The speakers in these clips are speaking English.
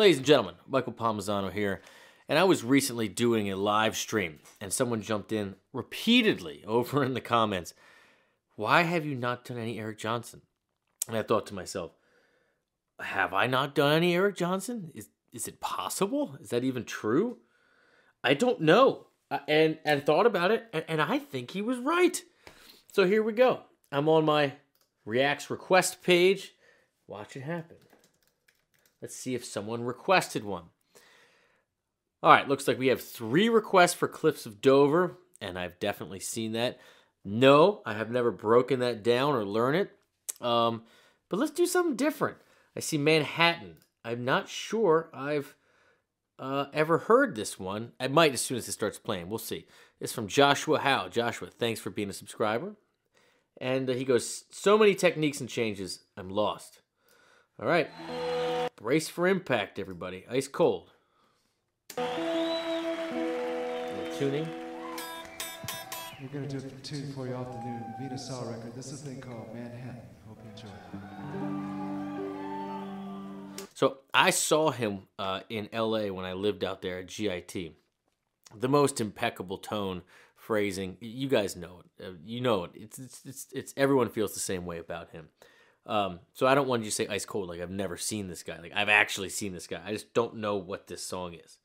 Ladies and gentlemen, Michael Palmisano here, and I was recently doing a live stream, and someone jumped in repeatedly over in the comments, Why have you not done any Eric Johnson? And I thought to myself, Have I not done any Eric Johnson? Is, is it possible? Is that even true? I don't know. And, and thought about it, and, and I think he was right. So here we go. I'm on my Reacts request page. Watch it happen. Let's see if someone requested one. All right, looks like we have three requests for Cliffs of Dover, and I've definitely seen that. No, I have never broken that down or learned it. Um, but let's do something different. I see Manhattan. I'm not sure I've uh, ever heard this one. I might as soon as it starts playing. We'll see. It's from Joshua Howe. Joshua, thanks for being a subscriber. And uh, he goes, So many techniques and changes, I'm lost. All right. Brace for impact, everybody. Ice cold. tuning. We're going to do a tune for you off the new Venus Isle record. This is a thing called Manhattan. Hope you enjoy. So I saw him uh, in LA when I lived out there at GIT. The most impeccable tone, phrasing. You guys know it. Uh, you know it. It's, it's, it's, it's everyone feels the same way about him. Um, so I don't want you to say ice cold like I've never seen this guy. Like I've actually seen this guy. I just don't know what this song is.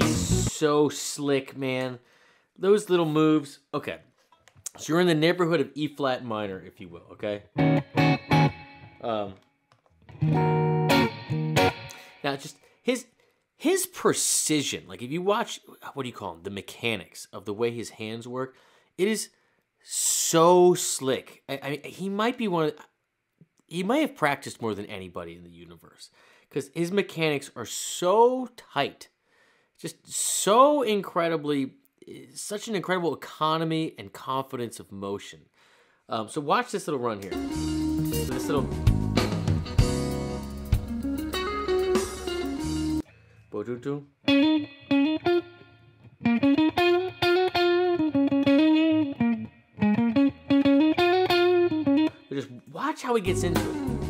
So slick, man. Those little moves. Okay. So you're in the neighborhood of E flat minor, if you will, okay? Um, now, just his his precision, like if you watch, what do you call him? The mechanics of the way his hands work, it is so slick. I, I mean, he might be one of, he might have practiced more than anybody in the universe because his mechanics are so tight just so incredibly, such an incredible economy and confidence of motion. Um, so watch this little run here. This little. Just watch how he gets into it.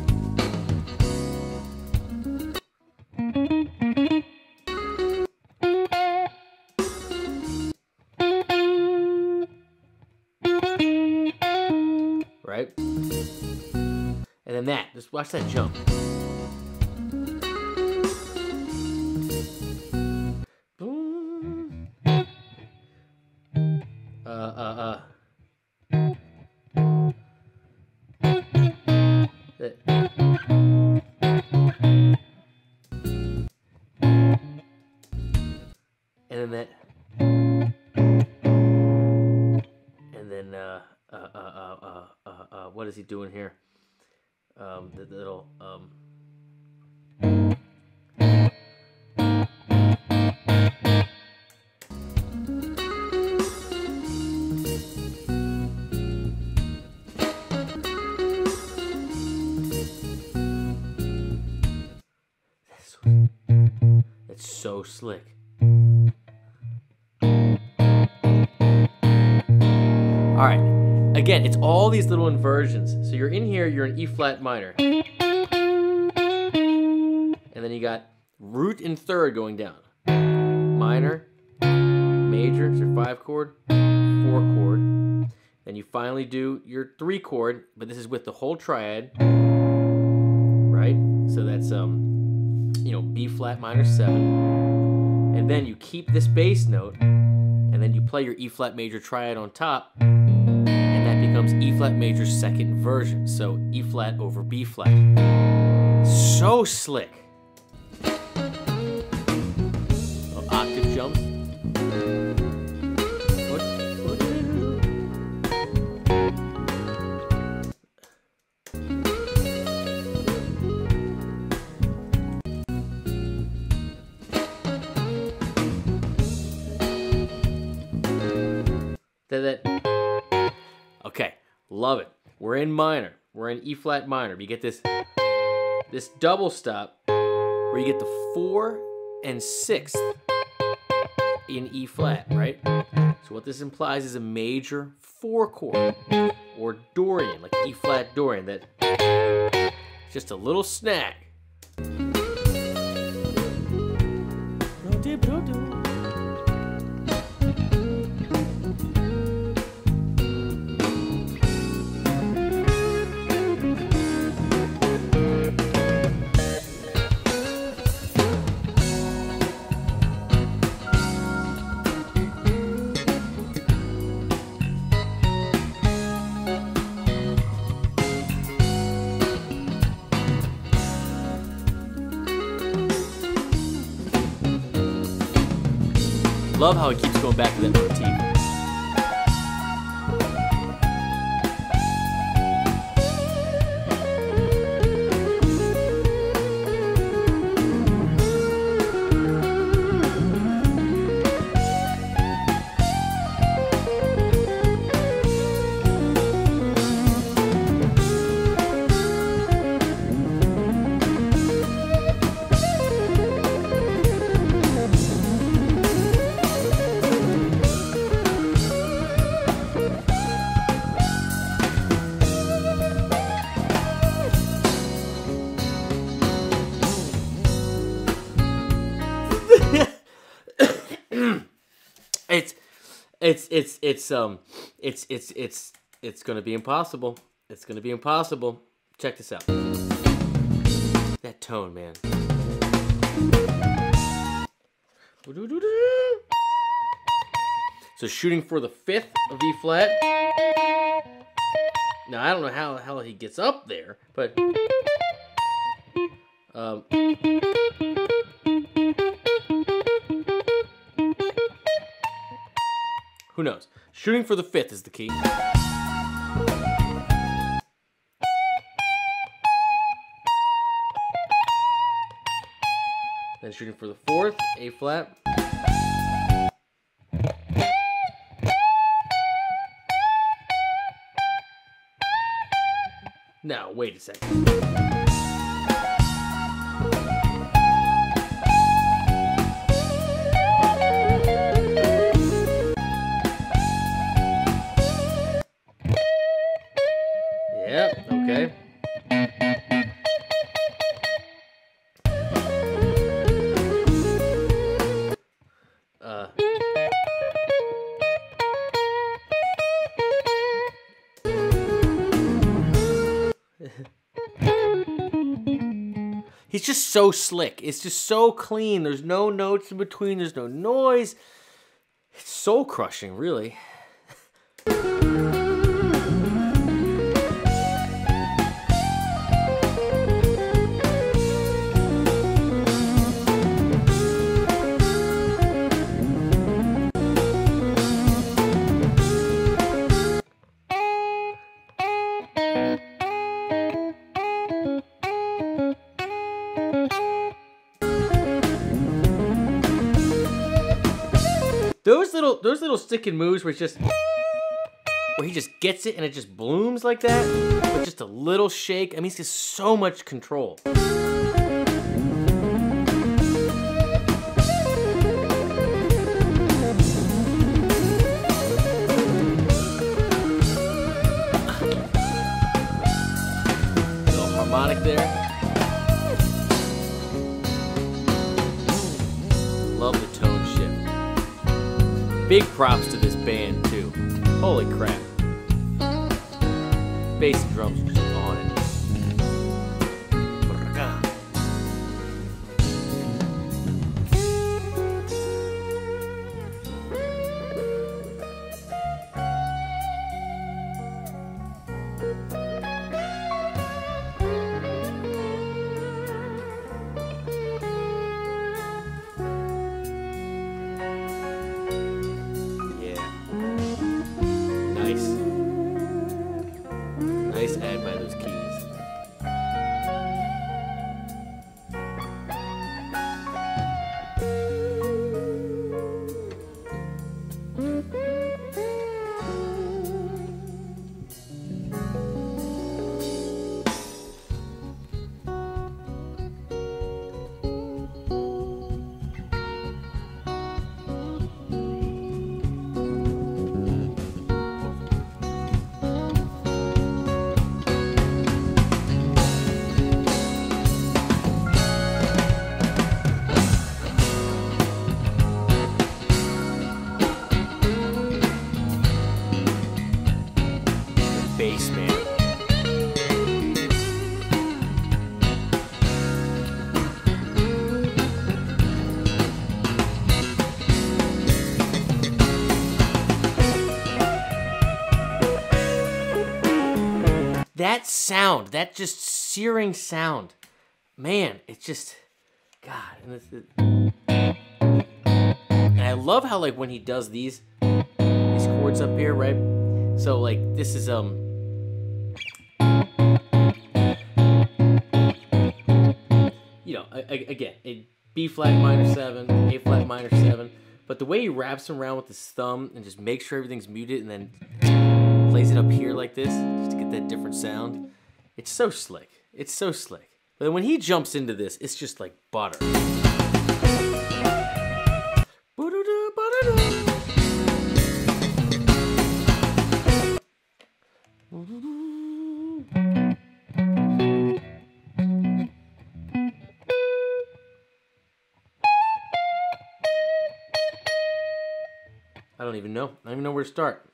Than that. Just watch that jump. Uh, uh, uh. And then that. And then, uh, uh, uh, uh what is he doing here? um, the little um, That's so slick. Again, it's all these little inversions. So you're in here, you're in E flat minor. And then you got root and third going down. Minor, major, so five chord, four chord. Then you finally do your three chord, but this is with the whole triad, right? So that's um, you know, B flat minor seven, and then you keep this bass note, and then you play your E flat major triad on top, becomes E flat major second version. So E flat over B flat. So slick. Oh, octave jumps. That, that. Love it. We're in minor. We're in E flat minor. You get this this double stop where you get the four and sixth in E flat, right? So what this implies is a major four chord or Dorian, like E flat Dorian. That just a little snag. Love how it keeps going back to that motif. It's it's it's um it's it's it's it's gonna be impossible. It's gonna be impossible. Check this out. That tone, man. So shooting for the fifth of E flat. Now I don't know how how he gets up there, but um, who knows? Shooting for the fifth is the key. Then shooting for the fourth, A flat. Now, wait a second. Just so slick. It's just so clean. There's no notes in between. There's no noise. It's soul crushing, really. Those little those little sticking moves where it's just where he just gets it and it just blooms like that with just a little shake. I mean, he's just so much control. props to this band, too. Holy crap. Bass and drums That sound, that just searing sound, man, it's just, God, and, it's, it, and I love how like when he does these, these chords up here, right? So like this is um. You know, again, a B flat minor seven, A flat minor seven, but the way he wraps around with his thumb and just makes sure everything's muted and then plays it up here like this just to get that different sound. It's so slick. It's so slick. But then when he jumps into this, it's just like butter. I don't even know. I don't even know where to start.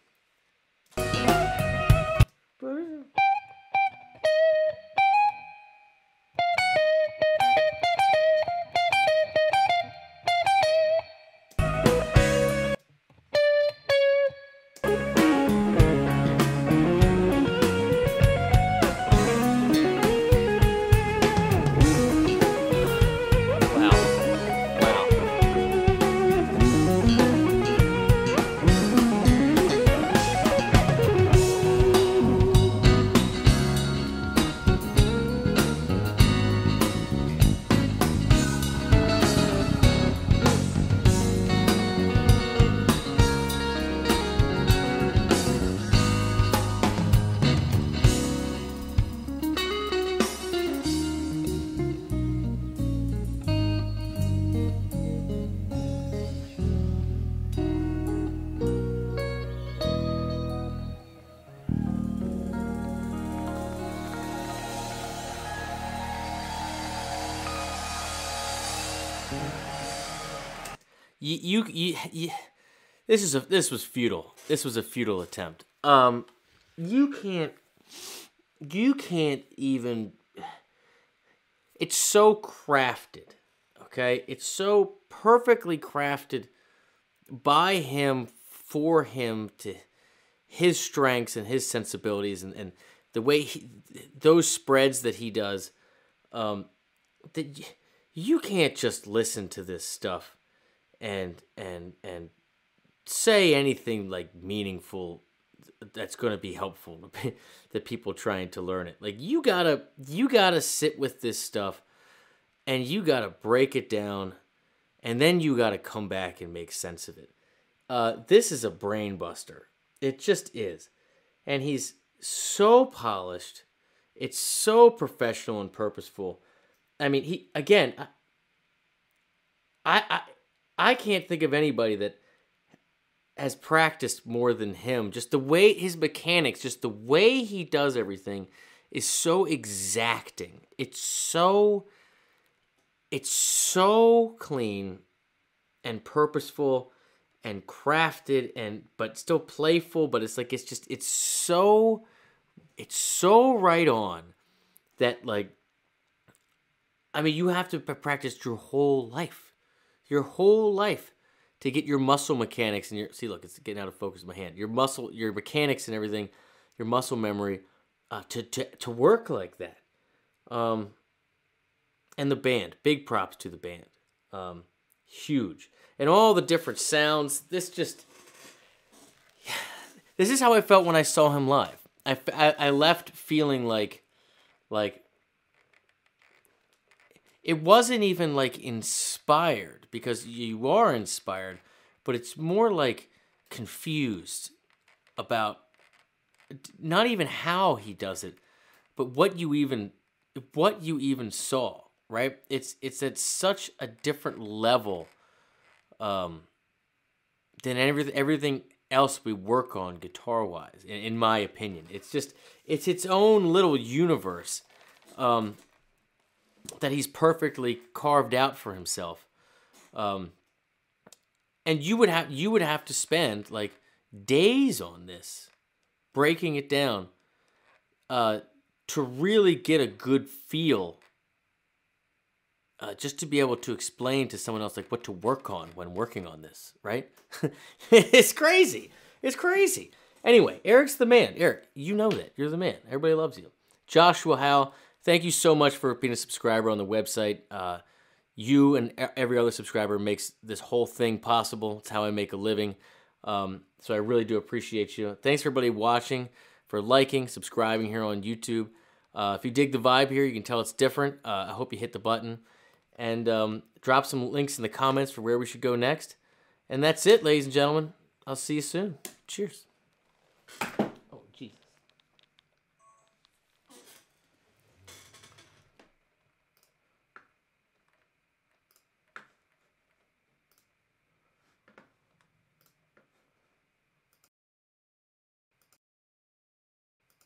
You, you, you, you this is a this was futile. This was a futile attempt. Um, you can't, you can't even. It's so crafted, okay? It's so perfectly crafted by him for him to his strengths and his sensibilities and, and the way he, those spreads that he does um, that you can't just listen to this stuff and and and say anything like meaningful that's going to be helpful to the people trying to learn it. Like you gotta you gotta sit with this stuff and you gotta break it down and then you gotta come back and make sense of it. Uh, this is a brain buster. It just is. And he's so polished. It's so professional and purposeful. I mean he again I, I I can't think of anybody that has practiced more than him. Just the way his mechanics, just the way he does everything is so exacting. It's so it's so clean and purposeful and crafted and but still playful, but it's like it's just it's so it's so right on that like I mean, you have to practice your whole life, your whole life, to get your muscle mechanics and your see. Look, it's getting out of focus of my hand. Your muscle, your mechanics and everything, your muscle memory, uh, to to to work like that. Um, and the band, big props to the band, um, huge, and all the different sounds. This just, this is how I felt when I saw him live. I, I, I left feeling like, like it wasn't even like inspired because you are inspired, but it's more like confused about not even how he does it, but what you even what you even saw, right? It's it's at such a different level um than everything everything else we work on guitar wise in, in my opinion. It's just it's its own little universe. Um that he's perfectly carved out for himself. Um, and you would have you would have to spend like days on this, breaking it down, uh, to really get a good feel. Uh, just to be able to explain to someone else like what to work on when working on this, right? it's crazy. It's crazy. Anyway, Eric's the man. Eric, you know that. You're the man. Everybody loves you. Joshua Howe, thank you so much for being a subscriber on the website. Uh, you and every other subscriber makes this whole thing possible. It's how I make a living. Um, so I really do appreciate you. Thanks everybody watching, for liking, subscribing here on YouTube. Uh, if you dig the vibe here, you can tell it's different. Uh, I hope you hit the button and um, drop some links in the comments for where we should go next. And that's it, ladies and gentlemen. I'll see you soon. Cheers.